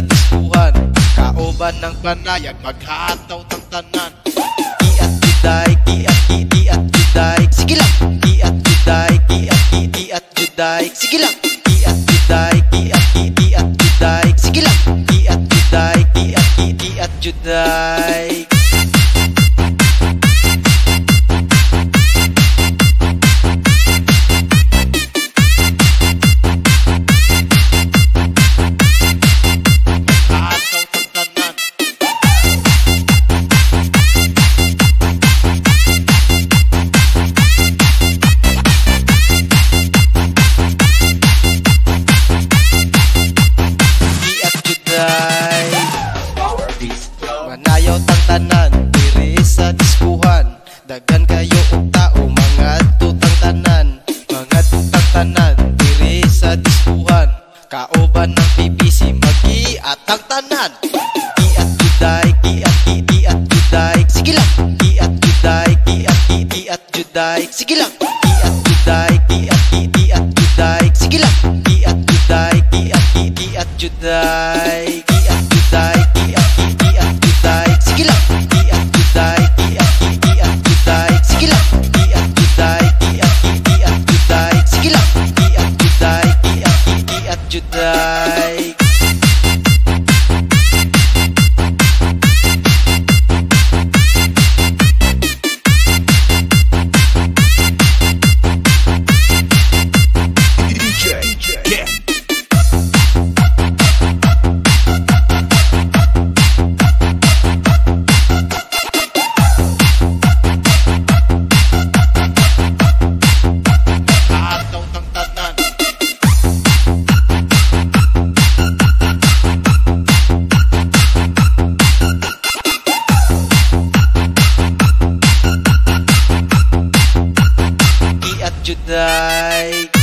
sa diskuhan Kauban ng panayag Maghataw ng tanan. Iat juday, iat iat juday Sige lang. Iat juday, iat iat juday Sige lang. Iat juday, iat iat juday Sige lang. Iat juday, iat iat juday Manayaw tang tanan Diri sa diskuhan. Dagan kayo og tao Mga tutang tanan. Mga tutang tanan Diri sa diskuhan. Kauban ng BBC Mag-iatang tanan. Iat juday Iat iat juday. Sige lang. Iat juday Iat iat juday. Sige lang. Iat juday Iat iat juday. Sige lang. Iat juday Iat juday Iat juday juday Iat juday